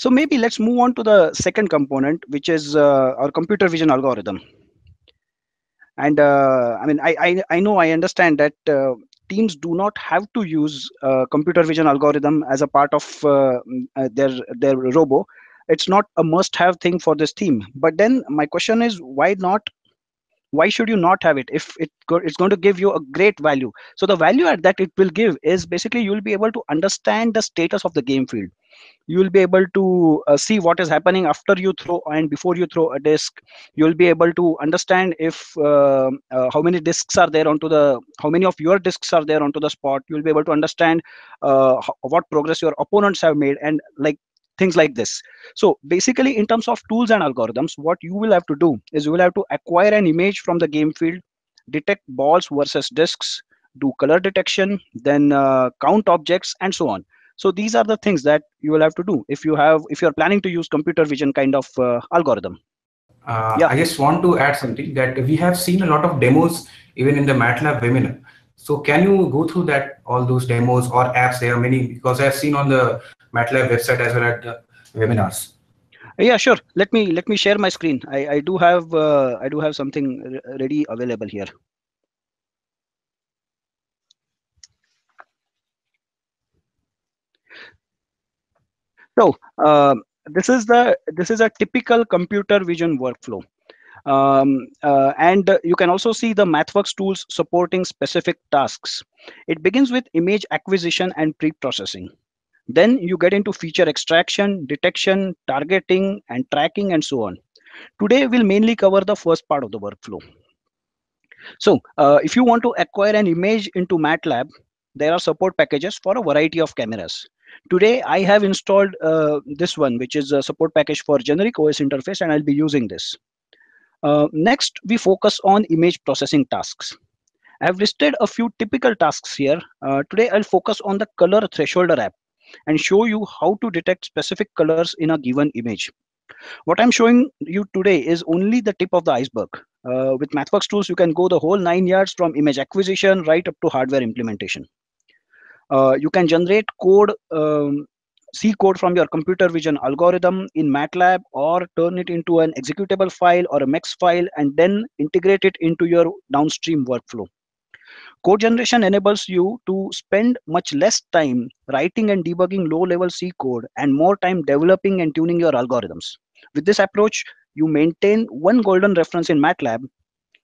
so maybe let's move on to the second component, which is uh, our computer vision algorithm. And uh, I mean, I, I, I know I understand that uh, teams do not have to use uh, computer vision algorithm as a part of uh, uh, their their robo. It's not a must-have thing for this team. But then my question is, why not why should you not have it if it it's going to give you a great value so the value that it will give is basically you will be able to understand the status of the game field you will be able to uh, see what is happening after you throw and before you throw a disc. You will be able to understand if uh, uh, how many discs are there onto the how many of your discs are there onto the spot. You will be able to understand uh, what progress your opponents have made and like things like this. So basically in terms of tools and algorithms what you will have to do is you will have to acquire an image from the game field detect balls versus discs do color detection then uh, count objects and so on so these are the things that you will have to do if you have if you're planning to use computer vision kind of uh, algorithm. Uh, yeah. i just want to add something that we have seen a lot of demos even in the matlab webinar. So can you go through that all those demos or apps? There are many because i've seen on the matlab website as well as the webinars. Yeah sure. Let me let me share my screen. I i do have uh, i do have something ready available here So uh, this is the this is a typical computer vision workflow. Um, uh, and you can also see the MathWorks tools supporting specific tasks. It begins with image acquisition and pre-processing. Then you get into feature extraction, detection, targeting, and tracking, and so on. Today, we'll mainly cover the first part of the workflow. So uh, if you want to acquire an image into MATLAB, there are support packages for a variety of cameras. Today, I have installed uh, this one, which is a support package for generic OS interface, and I'll be using this. Uh, next, we focus on image processing tasks. I have listed a few typical tasks here. Uh, today, I'll focus on the color thresholder app and show you how to detect specific colors in a given image. What I'm showing you today is only the tip of the iceberg. Uh, with MathWorks tools, you can go the whole nine yards from image acquisition right up to hardware implementation. Uh, you can generate code um, C code from your computer vision algorithm in MATLAB or turn it into an executable file or a MEX file and then integrate it into your downstream workflow. Code generation enables you to spend much less time writing and debugging low level C code and more time developing and tuning your algorithms. With this approach, you maintain one golden reference in MATLAB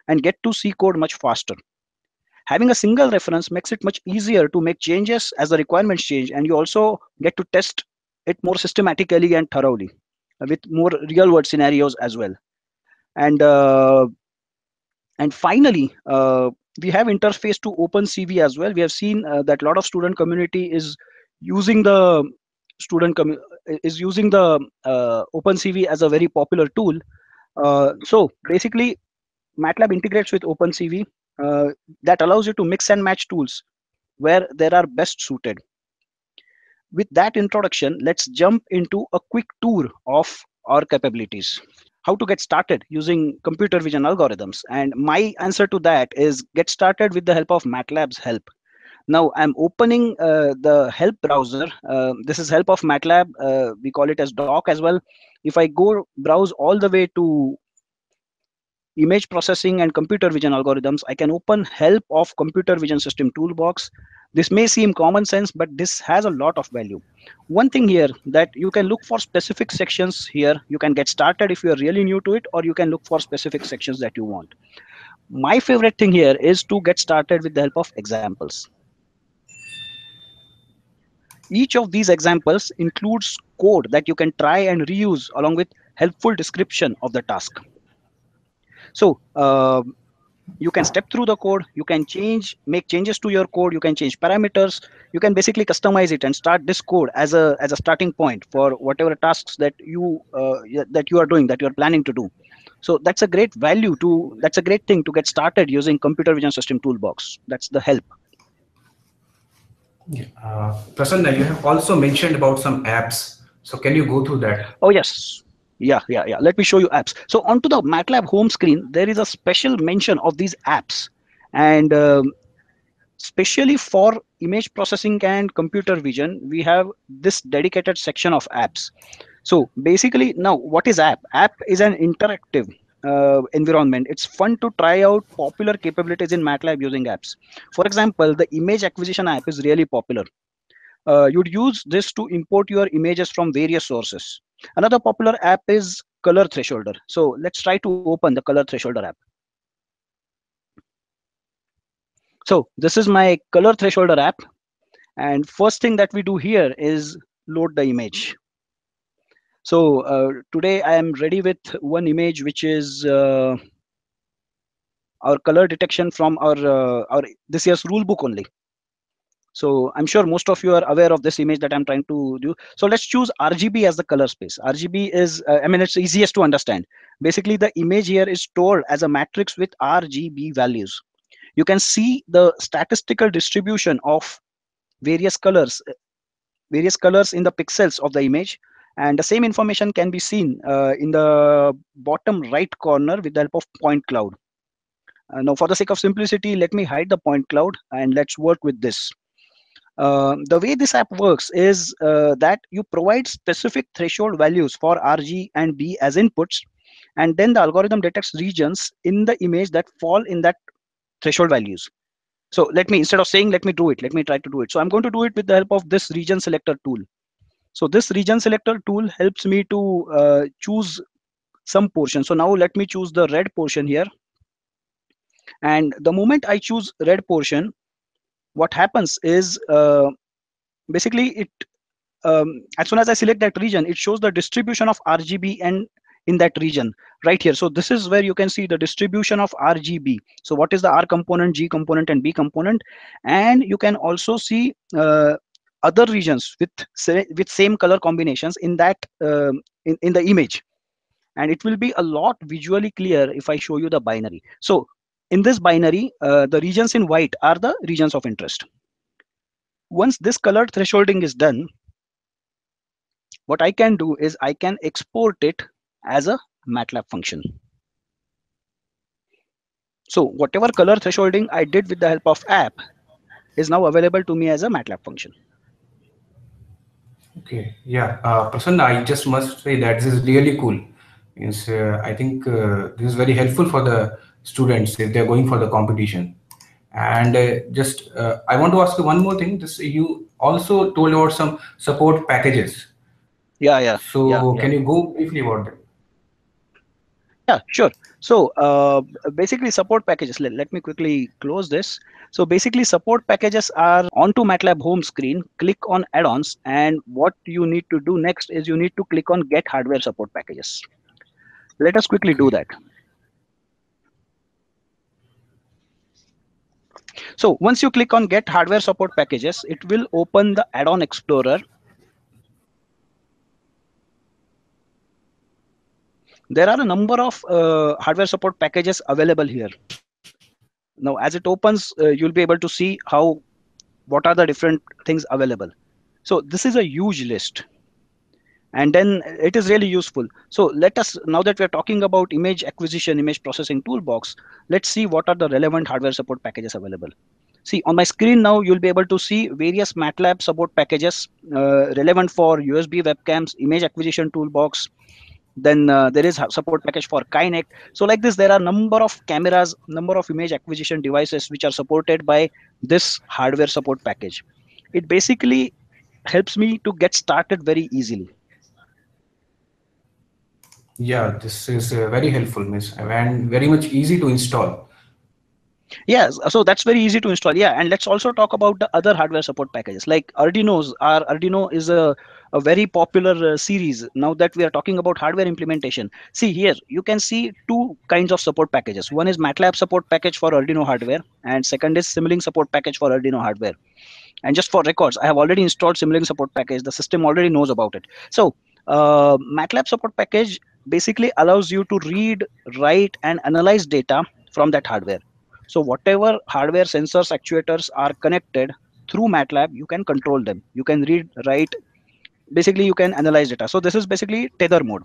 and get to C code much faster having a single reference makes it much easier to make changes as the requirements change and you also get to test it more systematically and thoroughly with more real world scenarios as well. And uh, and finally uh, we have interface to opencv as well. We have seen uh, that a lot of student community is using the student is using the uh, opencv as a very popular tool. Uh, so basically matlab integrates with opencv uh, that allows you to mix and match tools where there are best suited. With that introduction, let's jump into a quick tour of our capabilities. How to get started using computer vision algorithms. And my answer to that is get started with the help of MATLAB's help. Now I'm opening uh, the help browser. Uh, this is help of MATLAB. Uh, we call it as doc as well. If I go browse all the way to image processing and computer vision algorithms, I can open help of computer vision system toolbox. This may seem common sense, but this has a lot of value. One thing here that you can look for specific sections here. You can get started if you're really new to it, or you can look for specific sections that you want. My favorite thing here is to get started with the help of examples. Each of these examples includes code that you can try and reuse along with helpful description of the task. So uh, you can step through the code, you can change, make changes to your code, you can change parameters, you can basically customize it and start this code as a as a starting point for whatever tasks that you uh, that you are doing, that you are planning to do. So that's a great value to that's a great thing to get started using computer vision system toolbox. That's the help. Yeah. Uh, Prasanna, you have also mentioned about some apps. So can you go through that? Oh yes yeah yeah yeah let me show you apps so onto the matlab home screen there is a special mention of these apps and um, especially for image processing and computer vision we have this dedicated section of apps So basically, now what is app? App is an interactive uh, environment. It's fun to try out popular capabilities in MATLAB using apps. For example, the image acquisition app is really popular. Uh, you'd use this to import your images from various sources. Another popular app is Color Thresholder. So let's try to open the Color Thresholder app. So this is my Color Thresholder app. And first thing that we do here is load the image. So uh, today I am ready with one image, which is uh, our color detection from our, uh, our this year's rule book only. So I'm sure most of you are aware of this image that I'm trying to do. So let's choose RGB as the color space. RGB is, uh, I mean, it's easiest to understand. Basically, the image here is stored as a matrix with RGB values. You can see the statistical distribution of various colors, various colors in the pixels of the image and the same information can be seen uh, in the bottom right corner with the help of point cloud. Uh, now, for the sake of simplicity, let me hide the point cloud and let's work with this. Uh, the way this app works is uh, that you provide specific threshold values for RG and B as inputs, and then the algorithm detects regions in the image that fall in that threshold values. So let me, instead of saying, let me do it, let me try to do it. So I'm going to do it with the help of this region selector tool. So this region selector tool helps me to uh, choose some portion. So now let me choose the red portion here. And the moment I choose red portion, what happens is uh, basically it um, as soon as I select that region, it shows the distribution of RGB and in that region right here. So this is where you can see the distribution of RGB. So what is the R component, G component, and B component? And you can also see uh, other regions with with same color combinations in that um, in, in the image and it will be a lot visually clear if i show you the binary so in this binary uh, the regions in white are the regions of interest. Once this color thresholding is done what i can do is i can export it as a matlab function. So whatever color thresholding i did with the help of app is now available to me as a matlab function. Okay, yeah, uh, Prasanna, I just must say that this is really cool. Uh, I think uh, this is very helpful for the students if they're going for the competition. And uh, just, uh, I want to ask you one more thing. This you also told about some support packages. Yeah, yeah. So yeah, can yeah. you go briefly about them? Yeah, sure. So uh, basically support packages, let, let me quickly close this. So basically support packages are onto MATLAB home screen, click on add-ons and what you need to do next is you need to click on get hardware support packages. Let us quickly do that. So once you click on get hardware support packages, it will open the add-on explorer. There are a number of uh, hardware support packages available here. Now as it opens uh, you'll be able to see how what are the different things available. So this is a huge list and then it is really useful. So let us now that we're talking about image acquisition image processing toolbox let's see what are the relevant hardware support packages available. See on my screen now you'll be able to see various matlab support packages uh, relevant for usb webcams image acquisition toolbox. Then uh, there is support package for kinect. So like this there are number of cameras number of image acquisition devices which are supported by this hardware support package. It basically helps me to get started very easily yeah this is uh, very helpful miss and very much easy to install Yes, so that's very easy to install. Yeah, and let's also talk about the other hardware support packages like Arduino's. Our Arduino is a, a very popular uh, series. Now that we are talking about hardware implementation, see here you can see two kinds of support packages. One is MATLAB support package for Arduino hardware, and second is Simulink support package for Arduino hardware. And just for records, I have already installed Simulink support package. The system already knows about it. So uh, MATLAB support package basically allows you to read, write, and analyze data from that hardware so whatever hardware sensors, actuators are connected through MATLAB, you can control them. You can read, write, basically you can analyze data. So this is basically tether mode.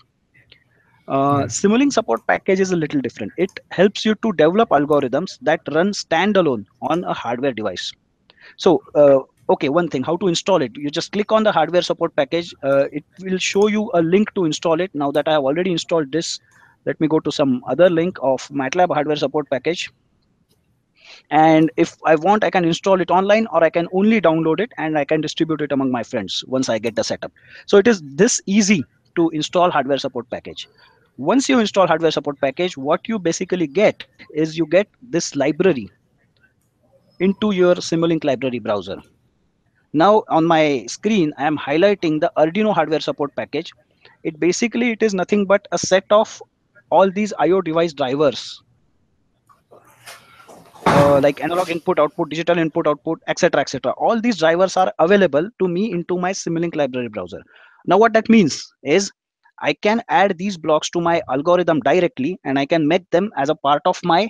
Uh, Simulink support package is a little different. It helps you to develop algorithms that run standalone on a hardware device. So uh, okay one thing how to install it? You just click on the hardware support package. Uh, it will show you a link to install it. Now that i have already installed this let me go to some other link of matlab hardware support package. And if i want i can install it online or i can only download it and i can distribute it among my friends once i get the setup. So it is this easy to install hardware support package. Once you install hardware support package what you basically get is you get this library into your simulink library browser now on my screen i am highlighting the arduino hardware support package. It basically it is nothing but a set of all these io device drivers. Uh, like analog input output digital input output etc etc all these drivers are available to me into my simulink library browser. Now what that means is i can add these blocks to my algorithm directly and i can make them as a part of my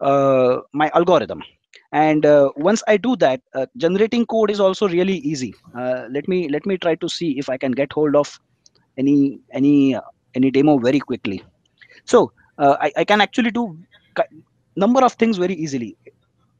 uh, my algorithm and uh, once i do that uh, generating code is also really easy. Uh, let me let me try to see if i can get hold of any any any demo very quickly. So uh, I, I can actually do number of things very easily.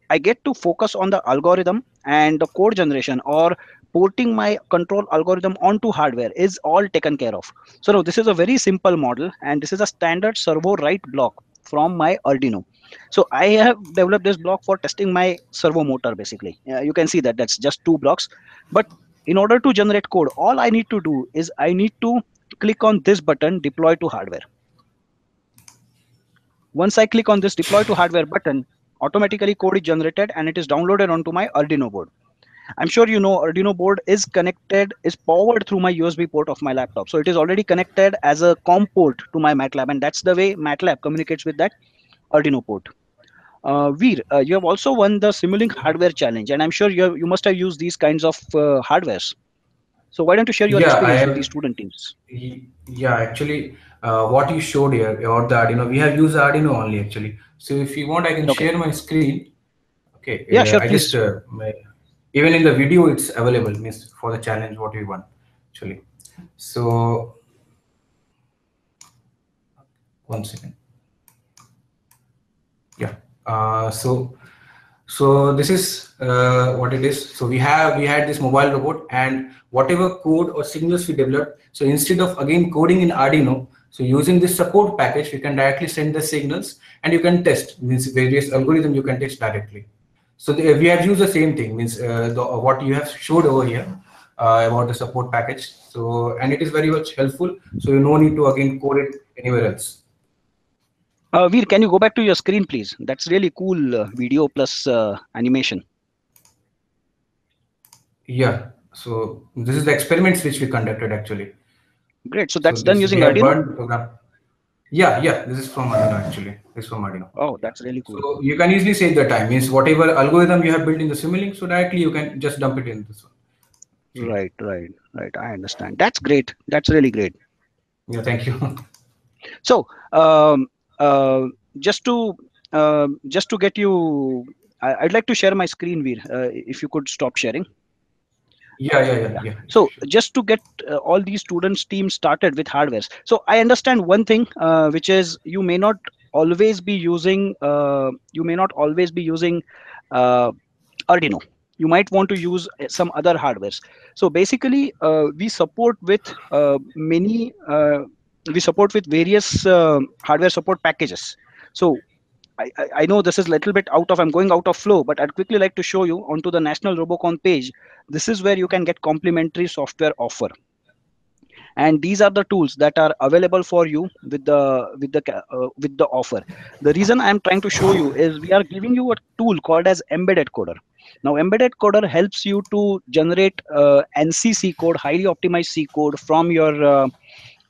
I get to focus on the algorithm and the code generation or porting my control algorithm onto hardware is all taken care of. So now this is a very simple model and this is a standard servo write block from my arduino so i have developed this block for testing my servo motor basically. You can see that that's just two blocks. But in order to generate code all i need to do is i need to click on this button deploy to hardware. Once i click on this deploy to hardware button automatically code is generated and it is downloaded onto my arduino board. I'm sure you know arduino board is connected is powered through my usb port of my laptop. So it is already connected as a com port to my matlab and that's the way matlab communicates with that Arduino port. Uh, Veer, uh, you have also won the Simulink hardware challenge, and I'm sure you have, you must have used these kinds of uh, hardwares. So why don't you share your yeah, experience have, with these student teams? Yeah, actually, uh, what you showed here about the Arduino, we have used Arduino only actually. So if you want, I can okay. share my screen. Okay. Yeah, sure. I please. Just, uh, my, even in the video, it's available. Means for the challenge, what we want actually. So one second uh, so so this is uh, what it is. So we have we had this mobile robot and whatever code or signals we developed so instead of again coding in arduino so using this support package we can directly send the signals and you can test. Means various algorithm you can test directly. So the, we have used the same thing. Means uh, the, what you have showed over here uh, about the support package. So and it is very much helpful. So you no need to again code it anywhere else uh, Veer, can you go back to your screen, please? That's really cool uh, video plus uh, animation. Yeah. So this is the experiments which we conducted actually. Great. So that's so done using Arduino. Yeah, yeah. This is from Arduino actually. This is from Arduino. Oh, that's really cool. So you can easily save the time. Means whatever algorithm you have built in the Simulink, so directly you can just dump it in this one. Right, right, right. I understand. That's great. That's really great. Yeah, thank you. so um, just to uh, just to get you I, would like to share my screen Veer uh, if you could stop sharing. Yeah yeah yeah, yeah. so just to get uh, all these students teams started with hardwares. So i understand one thing uh, which is you may not always be using uh, you may not always be using arduino. You might want to use some other hardwares. So basically we support with many we support with various uh, hardware support packages. So I, I, know this is a little bit out of, I'm going out of flow, but I'd quickly like to show you onto the National Robocon page. This is where you can get complimentary software offer. And these are the tools that are available for you with the with the uh, with the offer. The reason I'm trying to show you is we are giving you a tool called as Embedded Coder. Now, Embedded Coder helps you to generate uh, code, highly optimized C code from your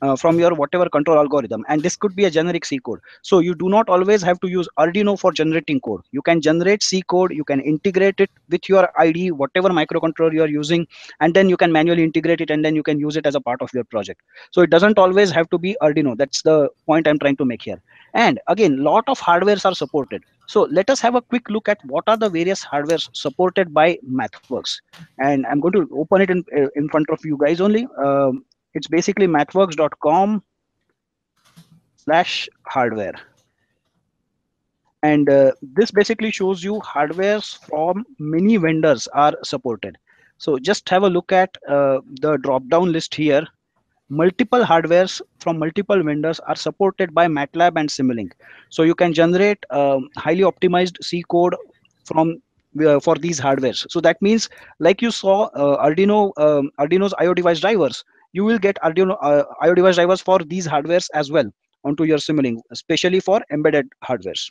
uh, uh, from your whatever control algorithm and this could be a generic c code. So you do not always have to use arduino for generating code. You can generate c code you can integrate it with your ide whatever microcontroller you are using and then you can manually integrate it and then you can use it as a part of your project. So it doesn't always have to be arduino. That's the point i'm trying to make here. And again lot of hardwares are supported. So let us have a quick look at what are the various hardwares supported by mathworks. And i'm going to open it in, in front of you guys only. Um, it's basically mathworks.com slash hardware. And uh, this basically shows you hardwares from many vendors are supported. So just have a look at uh, the drop down list here. Multiple hardwares from multiple vendors are supported by MATLAB and Simulink. So you can generate um, highly optimized C code from uh, for these hardwares. So that means, like you saw, uh, Arduino, um, Arduino's IO device drivers, you will get Arduino uh, IO device drivers for these hardwares as well onto your Simulink, especially for embedded hardwares.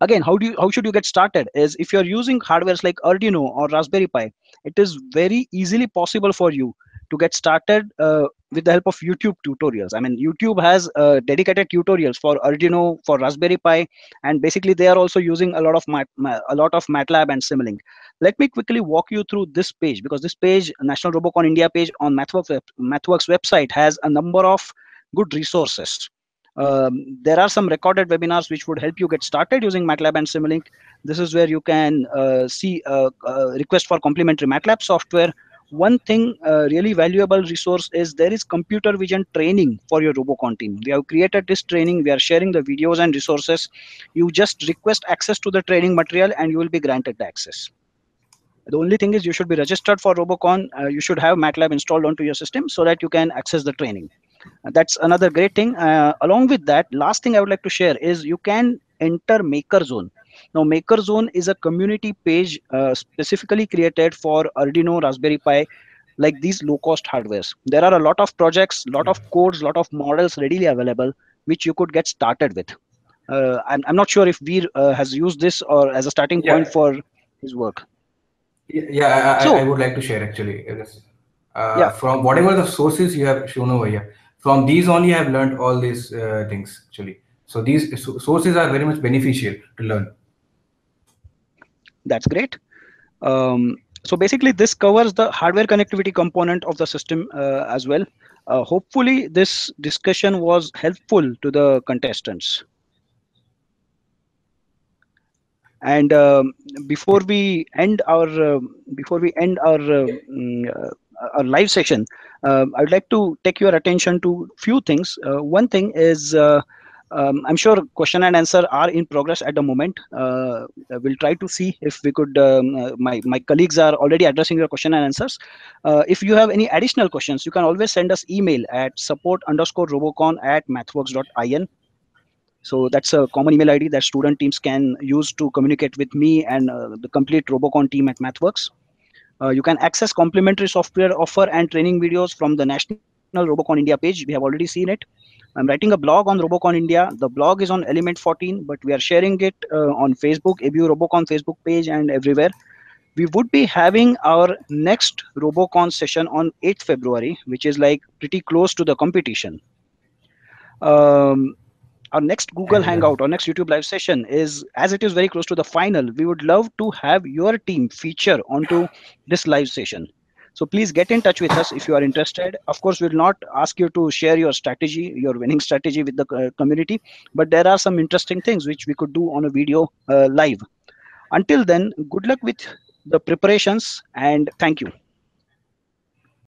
Again, how do you how should you get started? Is if you're using hardwares like Arduino or Raspberry Pi, it is very easily possible for you to get started uh, with the help of YouTube tutorials. I mean, YouTube has uh, dedicated tutorials for Arduino, for Raspberry Pi, and basically they are also using a lot of my, a lot of MATLAB and Simulink. Let me quickly walk you through this page because this page, National Robocon India page on MathWorks, MathWorks website has a number of good resources. Um, there are some recorded webinars which would help you get started using MATLAB and Simulink. This is where you can uh, see a, a request for complementary MATLAB software one thing uh, really valuable resource is there is computer vision training for your robocon team. We have created this training. We are sharing the videos and resources. You just request access to the training material and you will be granted the access. The only thing is you should be registered for robocon. Uh, you should have matlab installed onto your system so that you can access the training. Uh, that's another great thing. Uh, along with that last thing i would like to share is you can enter MakerZone now, MakerZone is a community page uh, specifically created for Arduino, Raspberry Pi, like these low-cost hardwares. There are a lot of projects, lot of codes, lot of models readily available, which you could get started with. Uh, I'm, I'm not sure if Veer uh, has used this or as a starting yeah. point for his work. Yeah, I, so, I would like to share actually. Uh, yeah. From whatever the sources you have shown over here, from these only I have learned all these uh, things actually. So these sources are very much beneficial to learn. That's great. Um, so basically, this covers the hardware connectivity component of the system uh, as well. Uh, hopefully, this discussion was helpful to the contestants. And um, before we end our uh, before we end our uh, mm, uh, our live session, uh, I would like to take your attention to few things. one thing is um, I'm sure question and answer are in progress at the moment. Uh, we'll try to see if we could. Um, uh, my my colleagues are already addressing your question and answers. Uh, if you have any additional questions, you can always send us email at support underscore robocon at mathworks.in. So that's a common email ID that student teams can use to communicate with me and uh, the complete Robocon team at MathWorks. Uh, you can access complimentary software offer and training videos from the National Robocon India page. We have already seen it. I'm writing a blog on Robocon India. The blog is on Element 14, but we are sharing it uh, on Facebook, ABU Robocon Facebook page, and everywhere. We would be having our next Robocon session on 8th February, which is like pretty close to the competition. Um, our next Google Hangout or next YouTube live session is as it is very close to the final. We would love to have your team feature onto this live session. So please get in touch with us if you are interested. Of course, we'll not ask you to share your strategy, your winning strategy with the uh, community, but there are some interesting things which we could do on a video uh, live. Until then, good luck with the preparations and thank you.